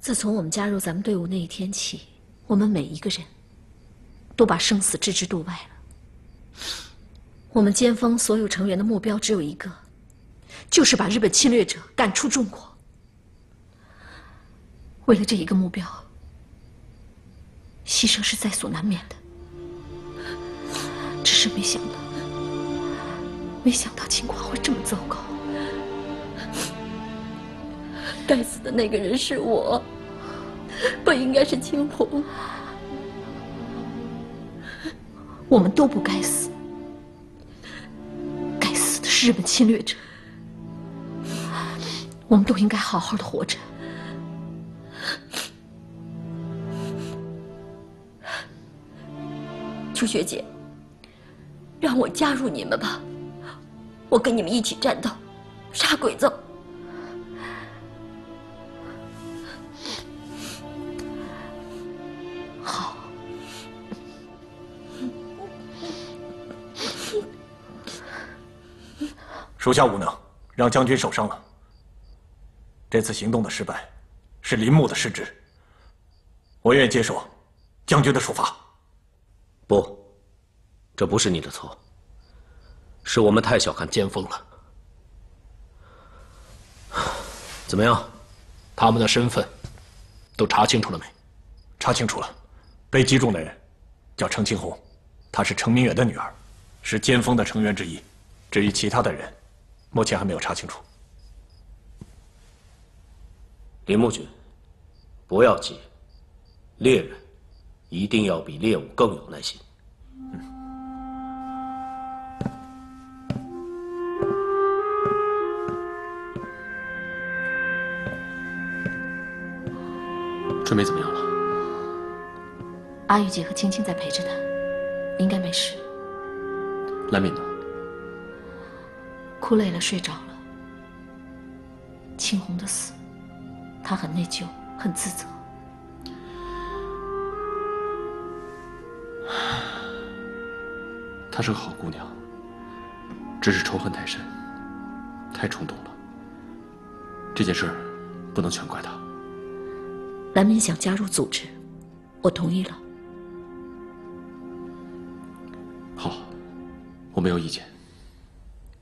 自从我们加入咱们队伍那一天起，我们每一个人都把生死置之度外了。我们尖峰所有成员的目标只有一个，就是把日本侵略者赶出中国。为了这一个目标，牺牲是在所难免的。只是没想到，没想到情况会这么糟糕。该死的那个人是我，不应该是青红。我们都不该死，该死的是日本侵略者。我们都应该好好的活着。秋雪姐，让我加入你们吧，我跟你们一起战斗，杀鬼子。属下无能，让将军受伤了。这次行动的失败，是林木的失职。我愿意接受将军的处罚。不，这不是你的错，是我们太小看尖峰了。怎么样，他们的身份都查清楚了没？查清楚了，被击中的人叫程青红，她是程明远的女儿，是尖峰的成员之一。至于其他的人，目前还没有查清楚。林木君，不要急，猎人一定要比猎物更有耐心。春梅怎么样了？阿玉姐和青青在陪着她，应该没事。兰敏呢？哭累了，睡着了。青红的死，他很内疚，很自责。她是个好姑娘，只是仇恨太深，太冲动了。这件事不能全怪她。兰敏想加入组织，我同意了。好，我没有意见。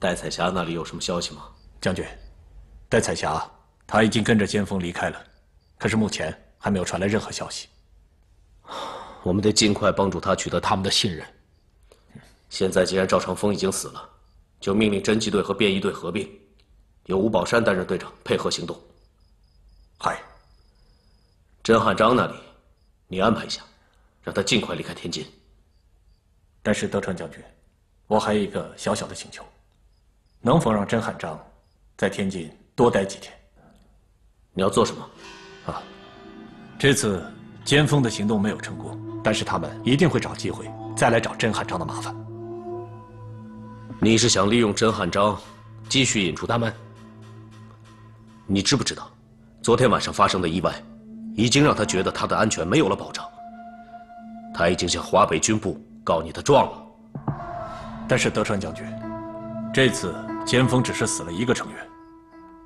戴彩霞那里有什么消息吗？将军，戴彩霞她已经跟着尖峰离开了，可是目前还没有传来任何消息。我们得尽快帮助他取得他们的信任。现在既然赵长风已经死了，就命令侦缉队和便衣队合并，由吴宝山担任队长，配合行动。嗨，甄汉章那里，你安排一下，让他尽快离开天津。但是德川将军，我还有一个小小的请求。能否让甄汉章在天津多待几天？你要做什么？啊，这次尖峰的行动没有成功，但是他们一定会找机会再来找甄汉章的麻烦。你是想利用甄汉章继续引出他们？你知不知道，昨天晚上发生的意外，已经让他觉得他的安全没有了保障。他已经向华北军部告你的状了。但是德川将军，这次。尖峰只是死了一个成员，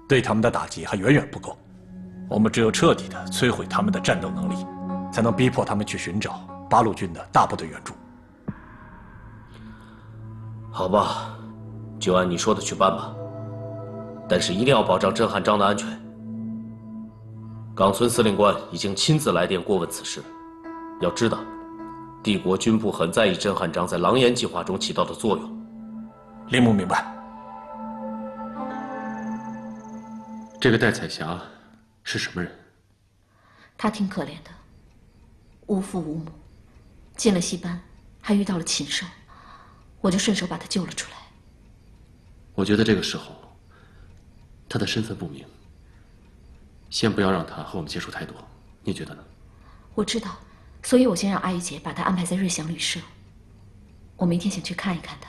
对他们的打击还远远不够。我们只有彻底的摧毁他们的战斗能力，才能逼迫他们去寻找八路军的大部队援助。好吧，就按你说的去办吧。但是一定要保障甄汉章的安全。冈村司令官已经亲自来电过问此事。要知道，帝国军部很在意甄汉章在狼烟计划中起到的作用。铃木明白。这个戴彩霞是什么人？她挺可怜的，无父无母，进了戏班，还遇到了禽兽，我就顺手把她救了出来。我觉得这个时候，她的身份不明，先不要让她和我们接触太多，你觉得呢？我知道，所以我先让阿姨姐把她安排在瑞祥旅社。我明天想去看一看她。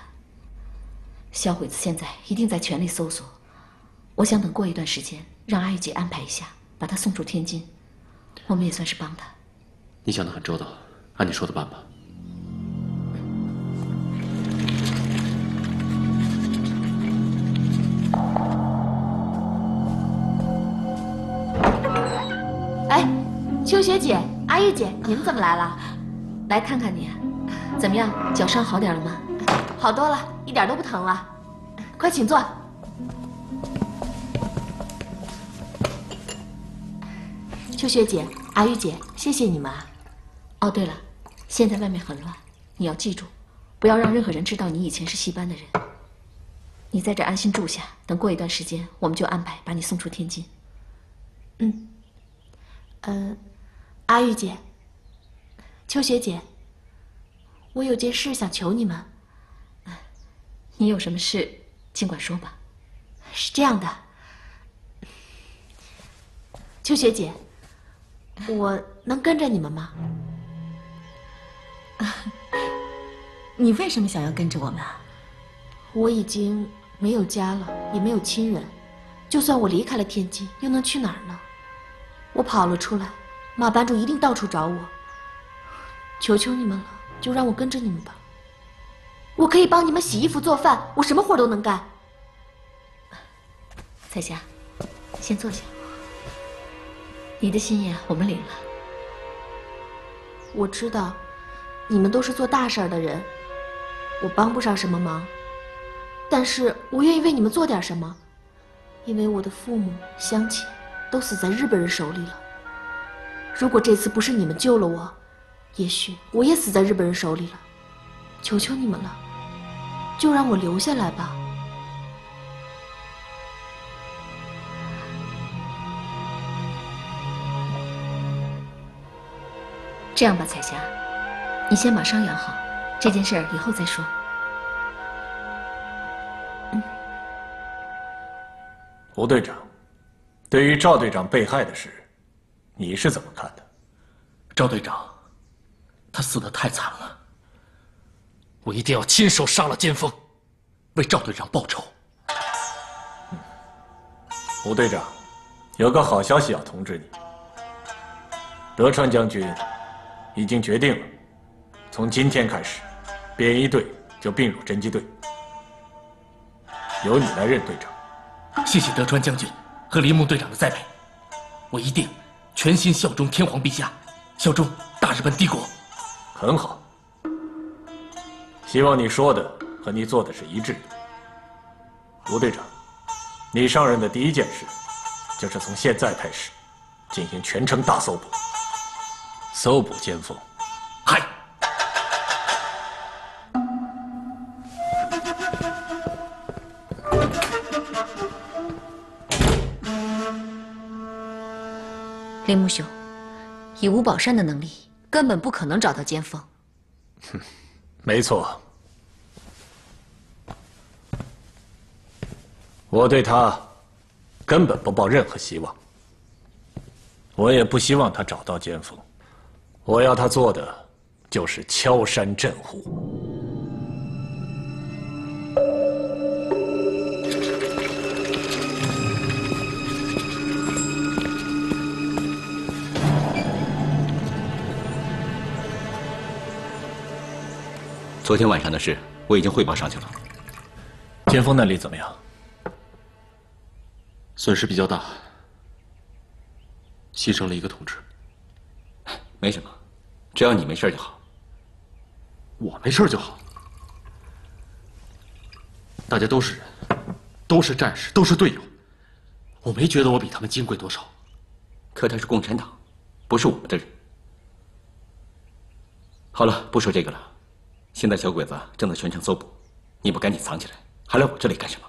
小鬼子现在一定在全力搜索。我想等过一段时间，让阿玉姐安排一下，把她送出天津，我们也算是帮她。你想的很周到，按你说的办吧。哎。秋雪姐、阿玉姐，你们怎么来了？来看看你，怎么样？脚伤好点了吗？好多了，一点都不疼了。快请坐。秋雪姐、阿玉姐，谢谢你们啊。哦，对了，现在外面很乱，你要记住，不要让任何人知道你以前是戏班的人。你在这安心住下，等过一段时间，我们就安排把你送出天津。嗯，呃，阿玉姐、秋雪姐，我有件事想求你们。你有什么事，尽管说吧。是这样的，秋雪姐，我能跟着你们吗？你为什么想要跟着我们啊？我已经没有家了，也没有亲人，就算我离开了天津，又能去哪儿呢？我跑了出来，马班主一定到处找我。求求你们了，就让我跟着你们吧。我可以帮你们洗衣服、做饭，我什么活都能干。彩霞，先坐下。你的心意我们领了。我知道，你们都是做大事儿的人，我帮不上什么忙，但是我愿意为你们做点什么，因为我的父母、乡亲都死在日本人手里了。如果这次不是你们救了我，也许我也死在日本人手里了。求求你们了，就让我留下来吧。这样吧，彩霞，你先把伤养好，这件事儿以后再说。吴队长，对于赵队长被害的事，你是怎么看的？赵队长，他死的太惨了，我一定要亲手杀了尖峰，为赵队长报仇。吴队长，有个好消息要通知你，德川将军已经决定了，从今天开始，便衣队就并入侦缉队，由你来任队长。谢谢德川将军和铃木队长的栽培，我一定全心效忠天皇陛下，效忠大日本帝国。很好，希望你说的和你做的是一致的。吴队长，你上任的第一件事，就是从现在开始，进行全城大搜捕，搜捕奸锋。嗨。林木兄，以吴宝山的能力，根本不可能找到奸锋。哼，没错，我对他根本不抱任何希望。我也不希望他找到奸锋，我要他做的就是敲山震虎。昨天晚上的事我已经汇报上去了。尖峰那里怎么样？损失比较大，牺牲了一个同志。没什么，只要你没事就好。我没事就好。大家都是人，都是战士，都是队友。我没觉得我比他们金贵多少。可他是共产党，不是我们的人。好了，不说这个了。现在小鬼子正在全城搜捕，你不赶紧藏起来，还来我这里干什么？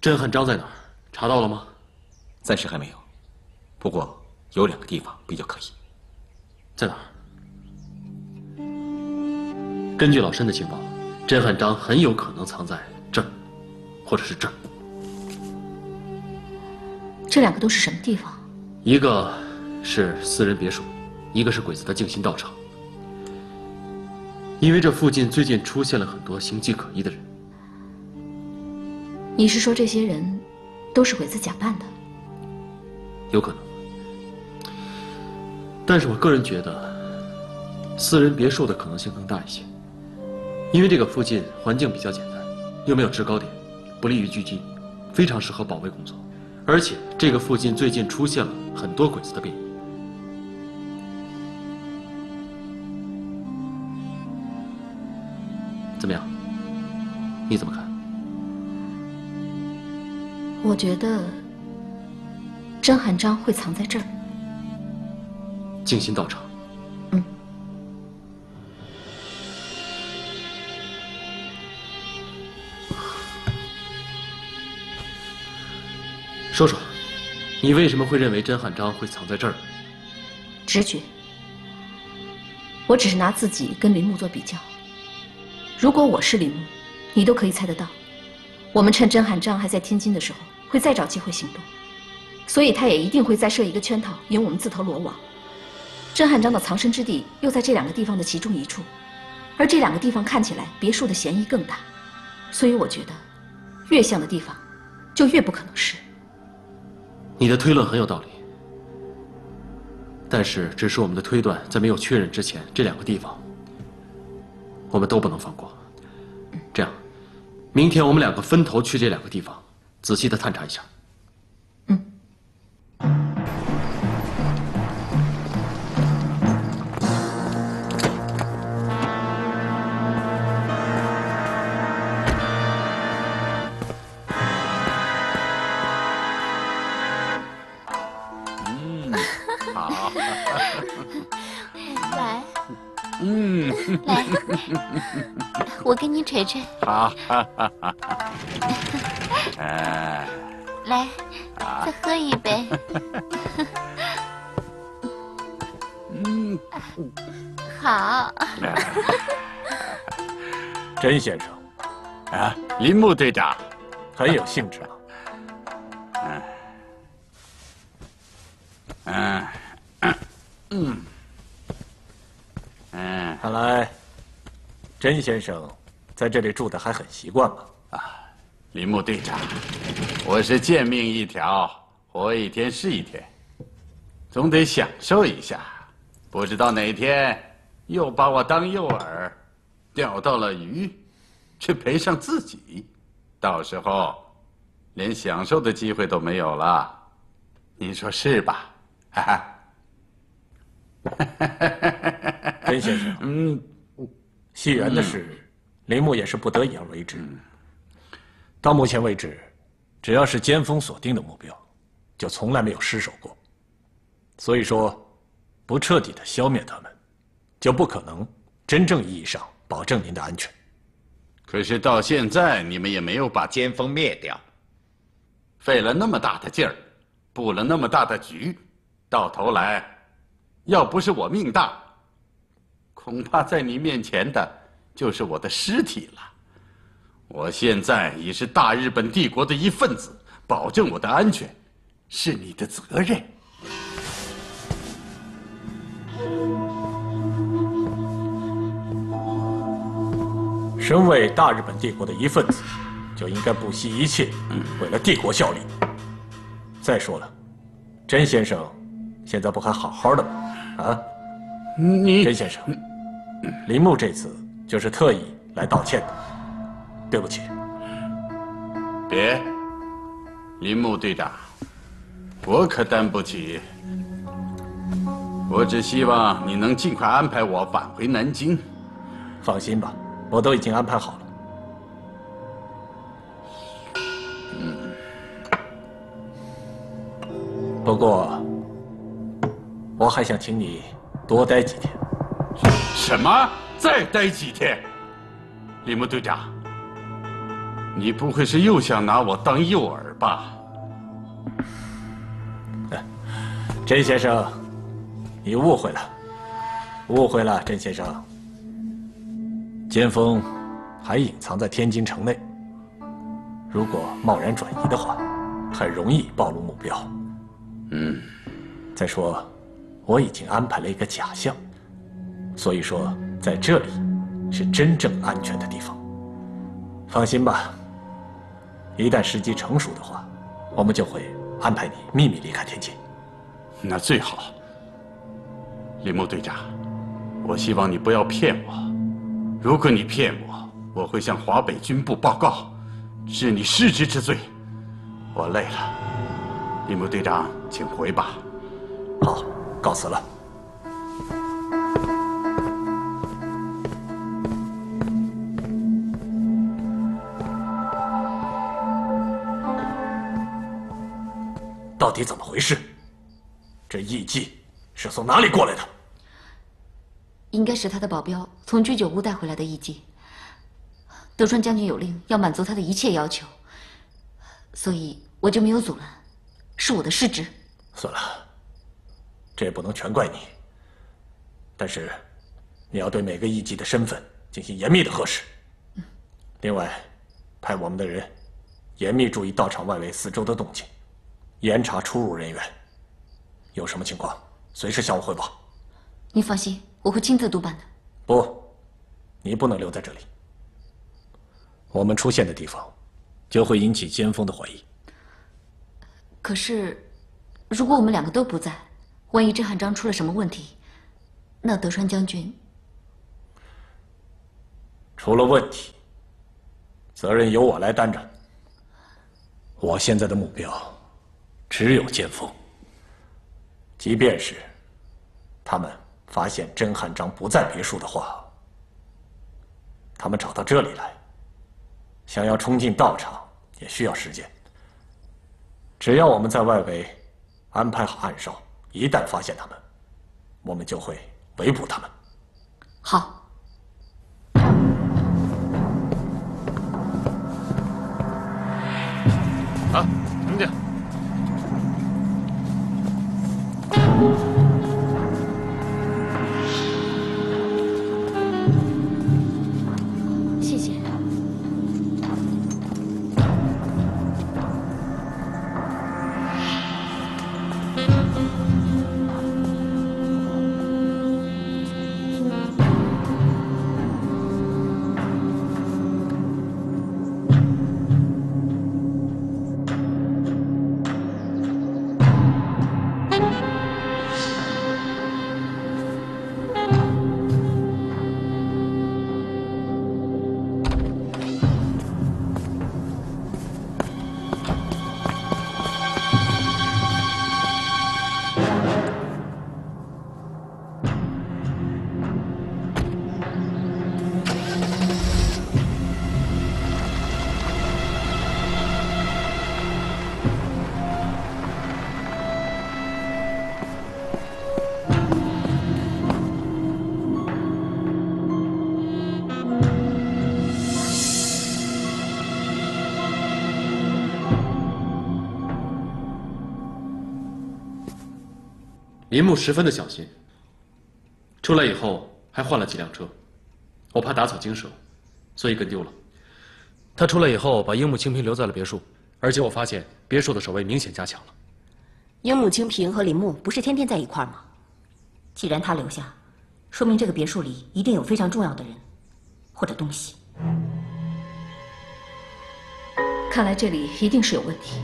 甄汉章在哪儿？查到了吗？暂时还没有，不过有两个地方比较可疑。在哪儿？根据老申的情报，甄汉章很有可能藏在这儿，或者是这儿。这两个都是什么地方？一个是私人别墅，一个是鬼子的静心道场。因为这附近最近出现了很多形迹可疑的人。你是说这些人都是鬼子假扮的？有可能，但是我个人觉得，私人别墅的可能性更大一些，因为这个附近环境比较简单，又没有制高点，不利于狙击，非常适合保卫工作。而且这个附近最近出现了很多鬼子的变异。怎么样？你怎么看？我觉得，甄汉章会藏在这儿。静心道场。嗯。说说，你为什么会认为甄汉章会藏在这儿？直觉。我只是拿自己跟林木做比较。如果我是林木，你都可以猜得到，我们趁甄汉章还在天津的时候，会再找机会行动，所以他也一定会再设一个圈套，引我们自投罗网。甄汉章的藏身之地又在这两个地方的其中一处，而这两个地方看起来别墅的嫌疑更大，所以我觉得，越像的地方，就越不可能是。你的推论很有道理，但是只是我们的推断在没有确认之前，这两个地方我们都不能放过。这样，明天我们两个分头去这两个地方，仔细的探查一下。来，嗯，来。我给你捶捶。好，哎，来，再喝一杯。嗯，好。甄先生，啊，林木队长，很有兴致啊。嗯，嗯，嗯。嗯，看来甄先生在这里住的还很习惯嘛。啊，林木队长，我是贱命一条，活一天是一天，总得享受一下。不知道哪天又把我当诱饵，钓到了鱼，却赔上自己，到时候连享受的机会都没有了。您说是吧？哈哈。甄先生，嗯，戏园的事，林木也是不得已而为之。到目前为止，只要是尖峰锁定的目标，就从来没有失手过。所以说，不彻底的消灭他们，就不可能真正意义上保证您的安全。可是到现在，你们也没有把尖峰灭掉，费了那么大的劲儿，布了那么大的局，到头来。要不是我命大，恐怕在你面前的就是我的尸体了。我现在已是大日本帝国的一份子，保证我的安全是你的责任。身为大日本帝国的一份子，就应该不惜一切为了帝国效力。再说了，甄先生现在不还好好的吗？啊，你甄先生，林木这次就是特意来道歉的，对不起。别，林木队长，我可担不起。我只希望你能尽快安排我返回南京。放心吧，我都已经安排好了。嗯，不过。我还想请你多待几天。什么？再待几天？李木队长，你不会是又想拿我当诱饵吧？甄先生，你误会了，误会了，甄先生。尖峰还隐藏在天津城内，如果贸然转移的话，很容易暴露目标。嗯，再说。我已经安排了一个假象，所以说在这里是真正安全的地方。放心吧，一旦时机成熟的话，我们就会安排你秘密离开天津。那最好，林木队长，我希望你不要骗我。如果你骗我，我会向华北军部报告，治你失职之罪。我累了，林木队长，请回吧。好。告辞了。到底怎么回事？这艺伎是从哪里过来的？应该是他的保镖从居酒屋带回来的艺伎德川将军有令要满足他的一切要求所以我就没有阻拦是我的失职。算了。这也不能全怪你。但是，你要对每个艺妓的身份进行严密的核实。另外，派我们的人严密注意道场外围四周的动静，严查出入人员。有什么情况，随时向我汇报。你放心，我会亲自督办的。不，你不能留在这里。我们出现的地方，就会引起尖峰的怀疑。可是，如果我们两个都不在，万一甄汉章出了什么问题，那德川将军出了问题，责任由我来担着。我现在的目标只有剑锋。即便是他们发现甄汉章不在别墅的话，他们找到这里来，想要冲进道场也需要时间。只要我们在外围安排好暗哨，一旦发现他们，我们就会围捕他们。好。啊，林木十分的小心，出来以后还换了几辆车，我怕打草惊蛇，所以跟丢了。他出来以后把樱木清平留在了别墅，而且我发现别墅的守卫明显加强了。樱木清平和林木不是天天在一块儿吗？既然他留下，说明这个别墅里一定有非常重要的人或者东西。看来这里一定是有问题。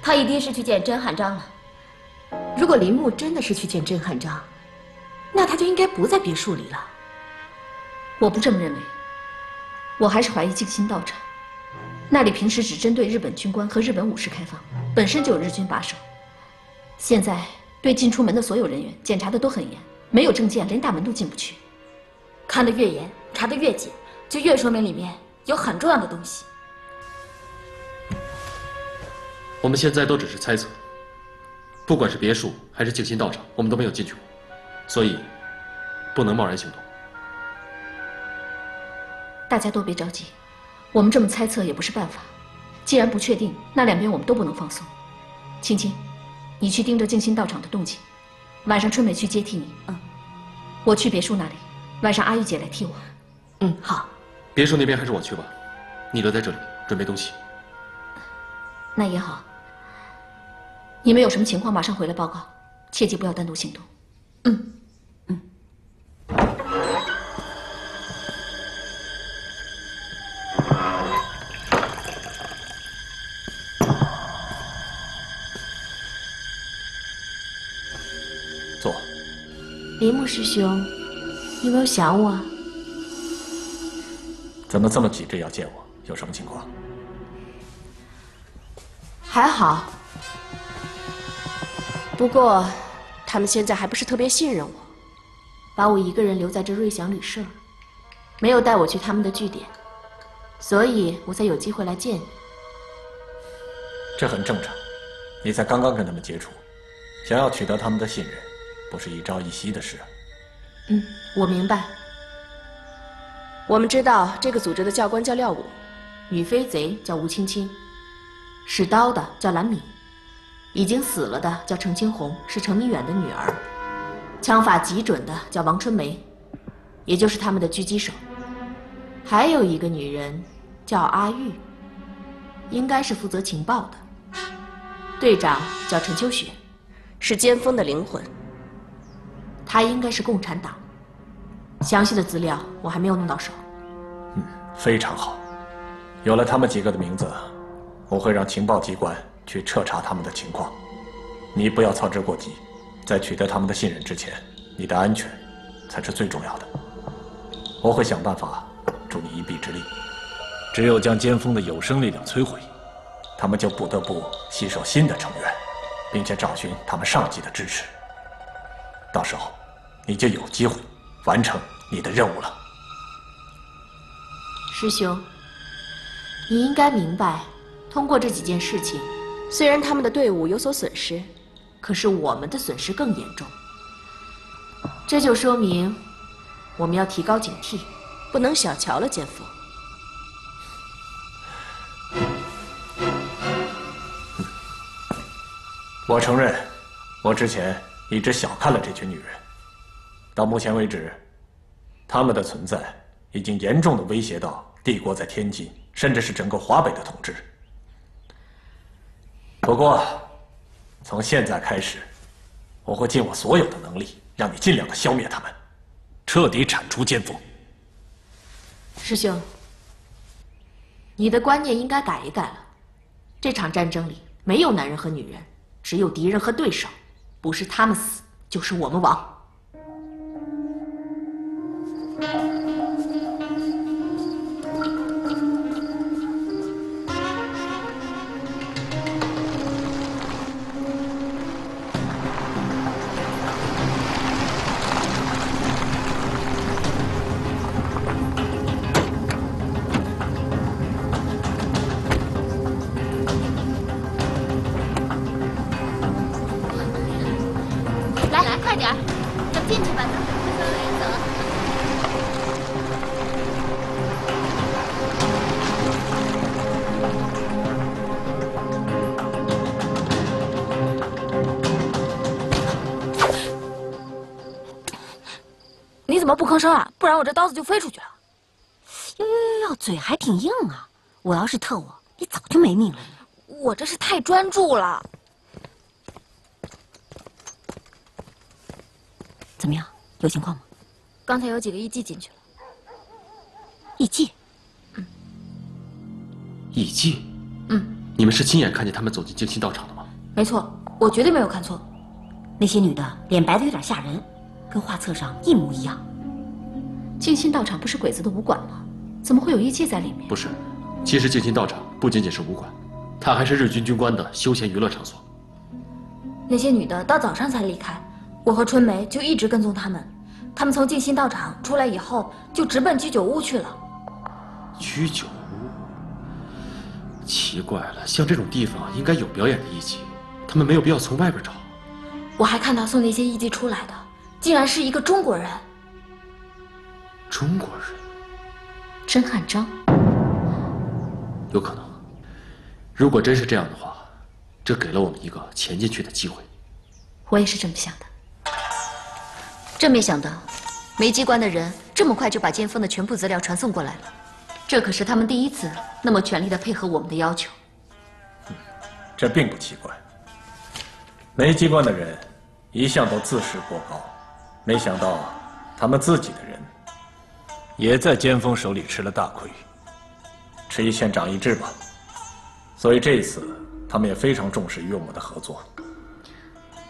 他一定是去见甄汉章了。如果林木真的是去见甄汉章，那他就应该不在别墅里了。我不这么认为，我还是怀疑静心道场，那里平时只针对日本军官和日本武士开放，本身就有日军把守。现在对进出门的所有人员检查的都很严，没有证件连大门都进不去。看得越严，查得越紧，就越说明里面有很重要的东西。我们现在都只是猜测，不管是别墅还是静心道场，我们都没有进去过，所以不能贸然行动。大家都别着急，我们这么猜测也不是办法。既然不确定，那两边我们都不能放松。青青，你去盯着静心道场的动静，晚上春美去接替你。嗯，我去别墅那里，晚上阿玉姐来替我。嗯，好。别墅那边还是我去吧，你留在这里准备东西。那也好。你们有什么情况，马上回来报告，切记不要单独行动。嗯，嗯。坐。铃木师兄，有没有想我？怎么这么急着要见我？有什么情况？还好。不过，他们现在还不是特别信任我，把我一个人留在这瑞祥旅社，没有带我去他们的据点，所以我才有机会来见你。这很正常，你才刚刚跟他们接触，想要取得他们的信任，不是一朝一夕的事。嗯，我明白。我们知道这个组织的教官叫廖武，女飞贼叫吴青青，使刀的叫蓝敏，已经死了的叫程青红，是程明远的女儿。枪法极准的叫王春梅，也就是他们的狙击手。还有一个女人叫阿玉，应该是负责情报的。队长叫陈秋雪，是尖峰的灵魂。她应该是共产党。详细的资料我还没有弄到手。嗯，非常好。有了他们几个的名字，我会让情报机关去彻查他们的情况。你不要操之过急，在取得他们的信任之前，你的安全才是最重要的。我会想办法助你一臂之力。只有将尖峰的有生力量摧毁，他们就不得不吸收新的成员，并且找寻他们上级的支持。到时候，你就有机会完成你的任务了。师兄，你应该明白，通过这几件事情，虽然他们的队伍有所损失，可是我们的损失更严重。这就说明，我们要提高警惕，不能小瞧了奸夫。我承认，我之前一直小看了这群女人。到目前为止，她们的存在已经严重的威胁到帝国在天津，甚至是整个华北的统治。不过，从现在开始，我会尽我所有的能力，让你尽量的消灭他们，彻底铲除奸锋。师兄，你的观念应该改一改了。这场战争里没有男人和女人。只有敌人和对手，不是他们死，就是我们亡。我这刀子就飞出去了。哟哟哟哟，嘴还挺硬啊！我要是特务，你早就没命了。我这是太专注了。怎么样？有情况吗？刚才有几个艺妓进去了。艺妓？嗯。艺妓？嗯。你们是亲眼看见他们走进静心道场的吗？没错，我绝对没有看错。那些女的脸白的有点吓人，跟画册上一模一样。静心道场不是鬼子的武馆吗？怎么会有艺妓在里面？不是，其实静心道场不仅仅是武馆，它还是日军军官的休闲娱乐场所。那些女的到早上才离开，我和春梅就一直跟踪他们。他们从静心道场出来以后，就直奔居酒屋去了。居酒屋？奇怪了，像这种地方应该有表演的艺妓，他们没有必要从外边找。我还看到送那些艺妓出来的，竟然是一个中国人。中国人，甄汉章，有可能。如果真是这样的话，这给了我们一个潜进去的机会。我也是这么想的。真没想到，梅机关的人这么快就把尖峰的全部资料传送过来了。这可是他们第一次那么全力的配合我们的要求。这并不奇怪。梅机关的人一向都自视过高，没想到他们自己的人。也在尖峰手里吃了大亏，吃一堑长一智吧。所以这一次，他们也非常重视与我们的合作。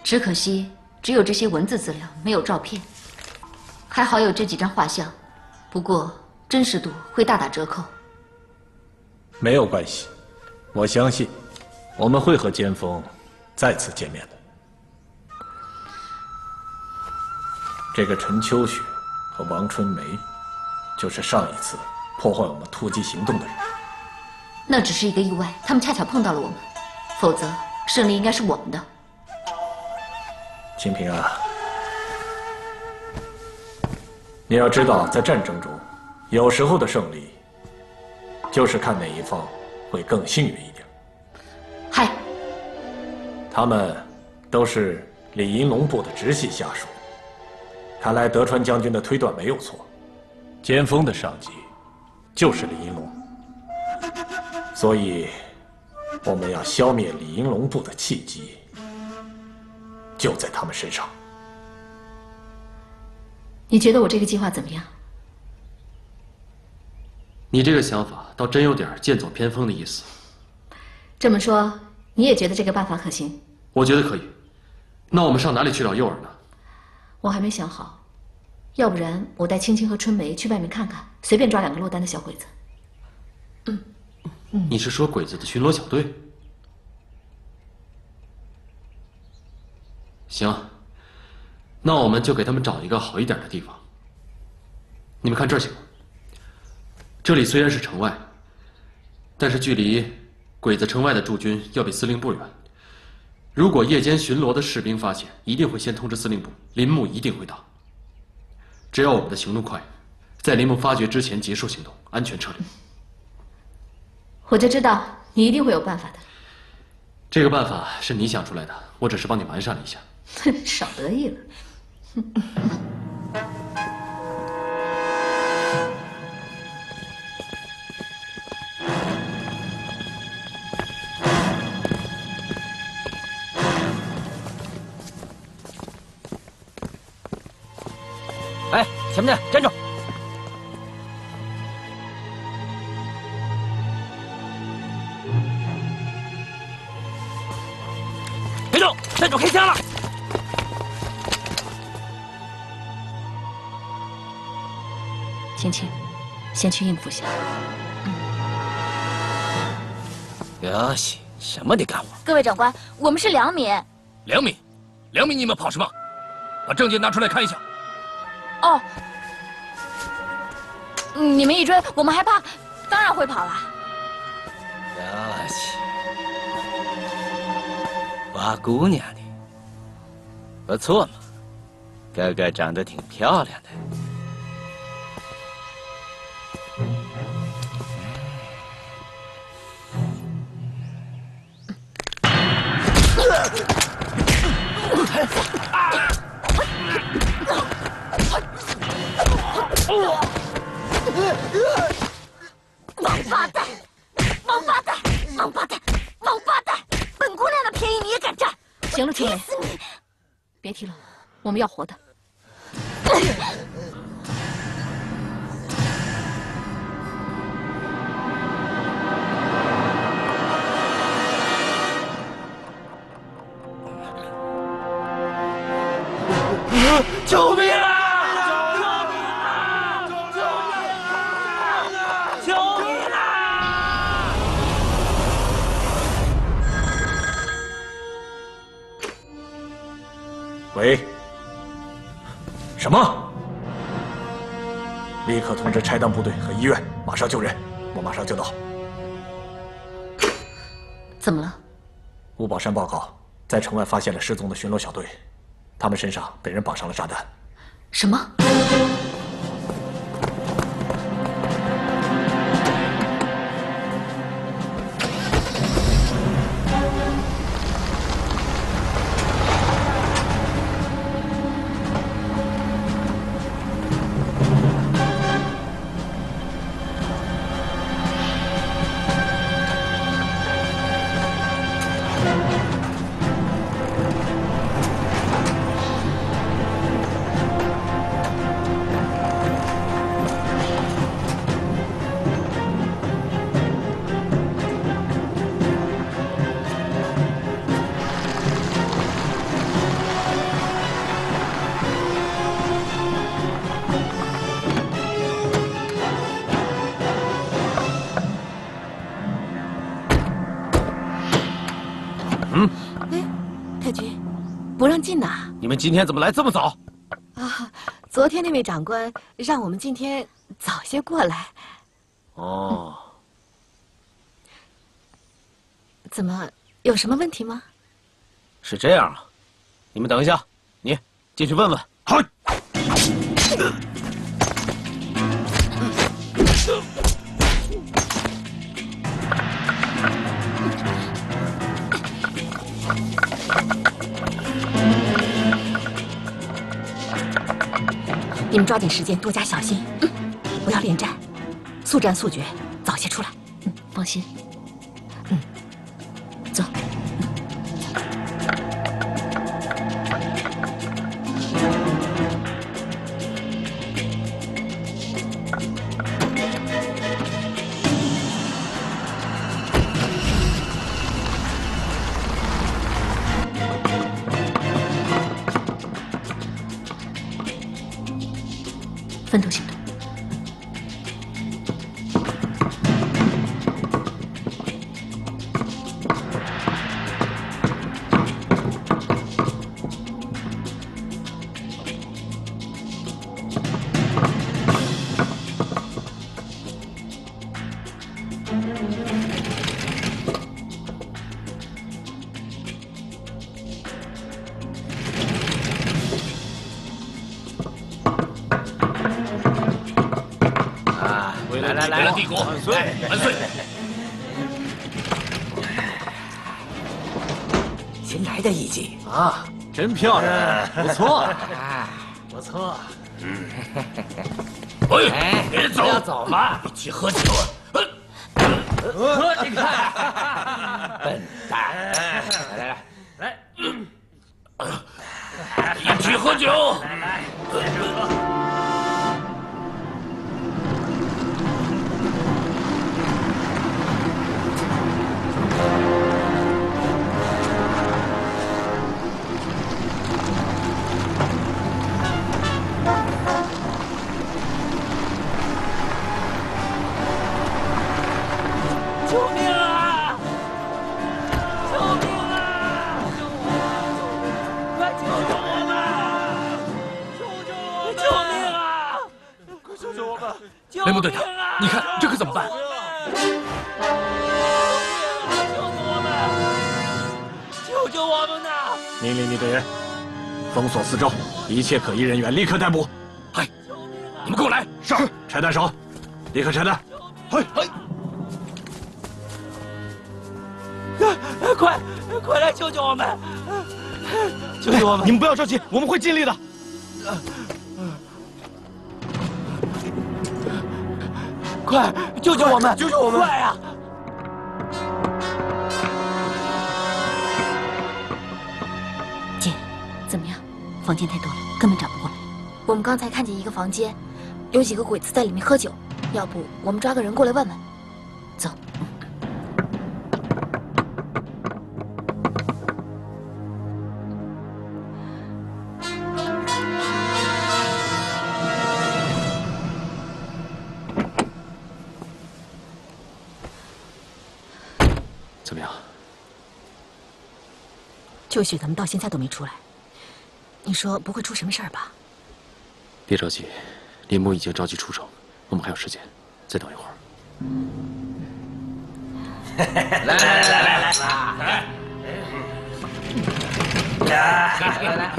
只可惜只有这些文字资料，没有照片。还好有这几张画像，不过真实度会大打折扣。没有关系，我相信我们会和尖峰再次见面的。这个陈秋雪和王春梅。就是上一次破坏我们突击行动的人，那只是一个意外，他们恰巧碰到了我们，否则胜利应该是我们的。清平啊，你要知道，在战争中，有时候的胜利就是看哪一方会更幸运一点。嗨，他们都是李银龙部的直系下属，看来德川将军的推断没有错，尖峰的上级就是李银龙，所以我们要消灭李银龙部的契机。就在他们身上。你觉得我这个计划怎么样？你这个想法倒真有点剑走偏锋的意思。这么说，你也觉得这个办法可行？我觉得可以。那我们上哪里去找诱饵呢？我还没想好。要不然我带青青和春梅去外面看看，随便抓两个落单的小鬼子。嗯，你是说鬼子的巡逻小队？行，那我们就给他们找一个好一点的地方。你们看这儿行吗？这里虽然是城外，但是距离鬼子城外的驻军要比司令部远。如果夜间巡逻的士兵发现，一定会先通知司令部，林木一定会到。只要我们的行动快，在林木发觉之前结束行动，安全撤离。我就知道你一定会有办法的。这个办法是你想出来的，我只是帮你完善了一下。少得意了。哎，前面的站住！别动！站住！开枪了！青青，先去应付下。哟西，什么的干活？各位长官，我们是良民。良民，良民，你们跑什么？把证件拿出来看一下。哦，你们一追，我们害怕，当然会跑了。哟西，花姑娘的，不错嘛，哥哥长得挺漂亮的。别提了，我们要活的。救命立刻通知拆弹部队和医院，马上救人。我马上就到。怎么了？吴宝山报告，在城外发现了失踪的巡逻小队，他们身上被人绑上了炸弹。什么？不让进呐！你们今天怎么来这么早？啊，昨天那位长官让我们今天早些过来。哦，怎么有什么问题吗？是这样啊？你们等一下，你进去问问。好。你们抓紧时间，多加小心，不要恋战，速战速决，早些出来。嗯，放心。万岁！新来的艺妓啊，真漂亮，不错，不错。嗯，哎，别走，要走吗？一起喝酒。锁四周，一切可疑人员立刻逮捕。嗨，你们跟我来！是，拆弹手，立刻拆弹。嘿，嘿！快，快来救救我们！救救我们！你们不要着急，我们会尽力的。快救救我们！救救我们！快呀！房间太多了，根本找不过来。我们刚才看见一个房间，有几个鬼子在里面喝酒。要不我们抓个人过来问问？走。怎么样？秋雪他们到现在都没出来，你说不会出什么事儿吧？别着急，林木已经着急出手，我们还有时间，再等一会儿。来来来来来来，来来来，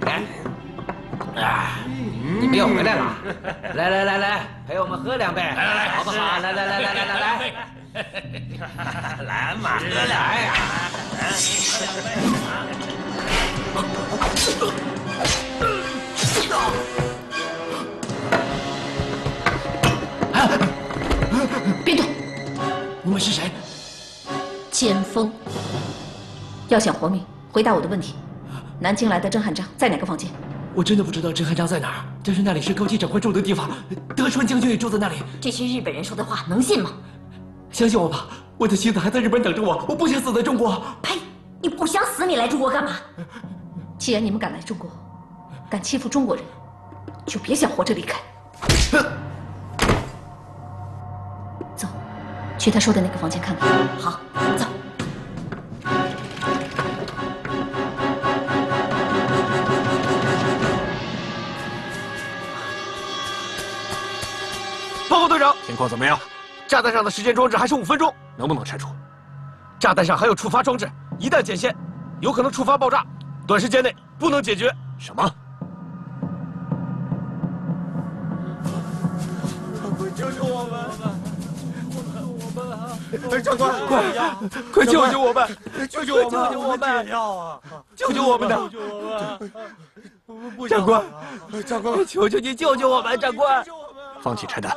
来来，啊，你们又回来了，来来来来，陪我们喝两杯，来来来，好不好？来来来来来来来。来嘛，喝来呀！别动！你们是谁？尖峰。要想活命，回答我的问题。南京来的郑汉章在哪个房间？我真的不知道郑汉章在哪儿，但是那里是高级长官住的地方，德川将军也住在那里。这些日本人说的话能信吗？相信我吧，我的妻子还在日本等着我，我不想死在中国。呸！你不想死，你来中国干嘛？既然你们敢来中国，敢欺负中国人，就别想活着离开。走，去他说的那个房间看看。好，走。报告队长，情况怎么样？炸弹上的时间装置还剩五分钟，能不能拆除？炸弹上还有触发装置，一旦剪线，有可能触发爆炸，短时间内不能解决。什么？快救救我们！长官，快快救救我们！救救我们！救救我们！救救我们的！长官，长官，求求你救救我们！长官，放弃拆弹，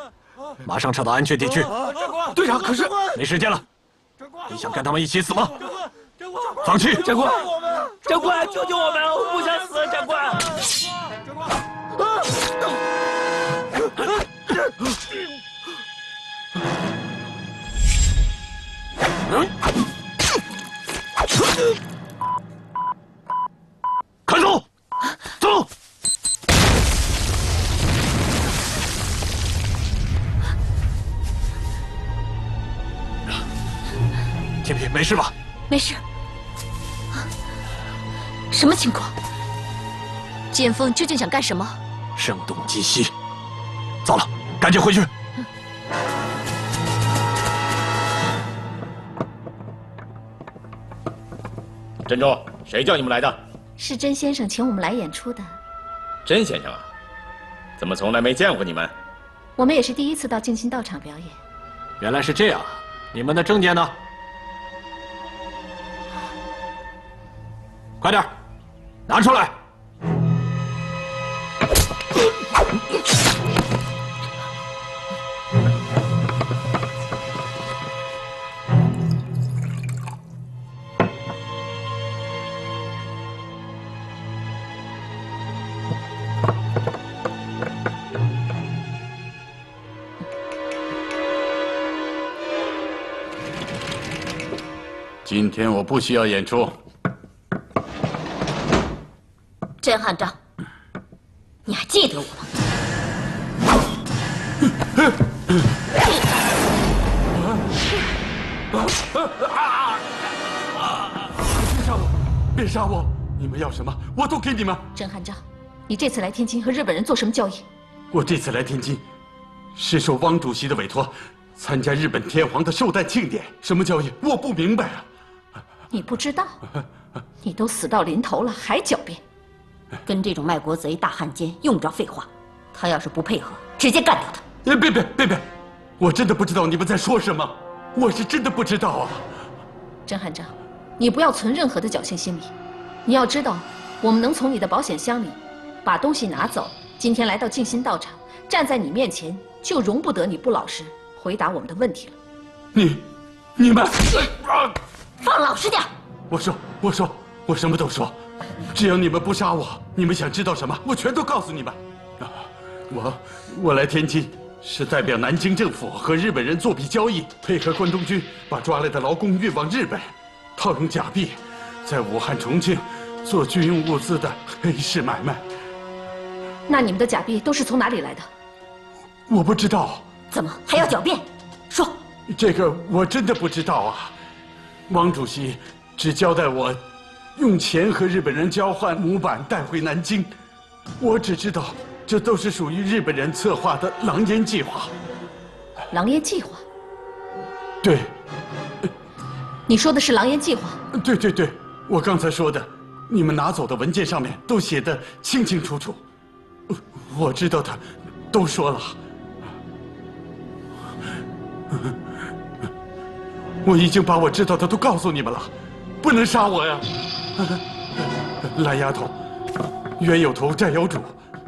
马上撤到安全地区。长官，队长，可是没时间了。你想跟他们一起死吗？放弃！长官，长官，救救我们！我不想死，长官。长官。看守，走！天平，没事吧？没事。什么情况？剑锋究竟想干什么？声东击西。糟了，赶紧回去。珍珠，谁叫你们来的？是甄先生请我们来演出的。甄先生啊，怎么从来没见过你们？我们也是第一次到静心道场表演。原来是这样，你们的证件呢？快点，拿出来。今天我不需要演出。甄汉章，你还记得我吗？别杀我！别杀我！你们要什么，我都给你们。甄汉章，你这次来天津和日本人做什么交易？我这次来天津，是受汪主席的委托，参加日本天皇的寿诞庆典。什么交易？我不明白啊！你不知道，你都死到临头了还狡辩，跟这种卖国贼、大汉奸用不着废话。他要是不配合，直接干掉他。别别别别别！我真的不知道你们在说什么，我是真的不知道啊。甄汉章，你不要存任何的侥幸心理。你要知道，我们能从你的保险箱里把东西拿走，今天来到静心道场，站在你面前，就容不得你不老实回答我们的问题了。你，你们。放老实点！我说，我说，我什么都说，只要你们不杀我，你们想知道什么，我全都告诉你们。啊，我我来天津是代表南京政府和日本人做笔交易，配合关东军把抓来的劳工运往日本，套用假币，在武汉、重庆做军用物资的黑市买卖。那你们的假币都是从哪里来的？我不知道。怎么还要狡辩？说。这个我真的不知道啊。汪主席只交代我用钱和日本人交换模板带回南京，我只知道这都是属于日本人策划的狼烟计划。狼烟计划？对。你说的是狼烟计划？对对对，我刚才说的，你们拿走的文件上面都写的清清楚楚。我知道的，都说了。我已经把我知道的都告诉你们了，不能杀我呀！蓝丫头，冤有头债有主，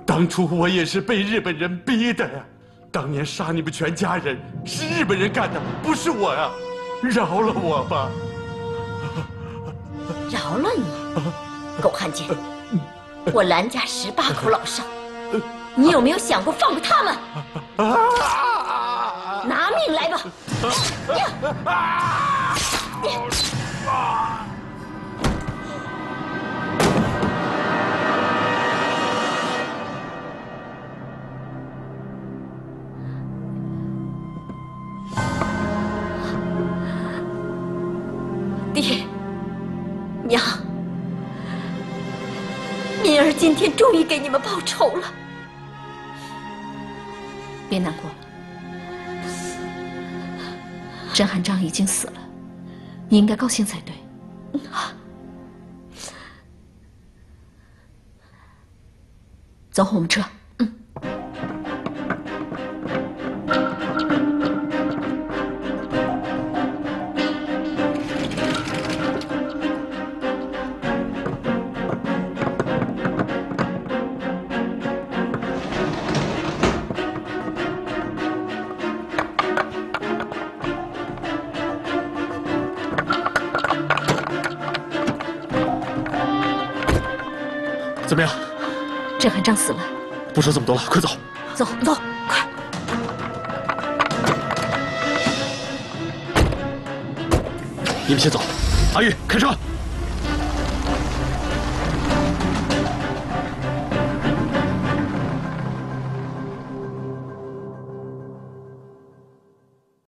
当初我也是被日本人逼的呀。当年杀你们全家人是日本人干的，不是我呀！饶了我吧！饶了你，狗汉奸！我蓝家十八口老少，你有没有想过放过他们？拿命来吧！爹娘敏儿今天终于给你们报仇了。别难过了。甄寒章已经死了，你应该高兴才对。啊。走，我们撤。不说这么多了，快走！走走，快！你们先走，阿玉开车。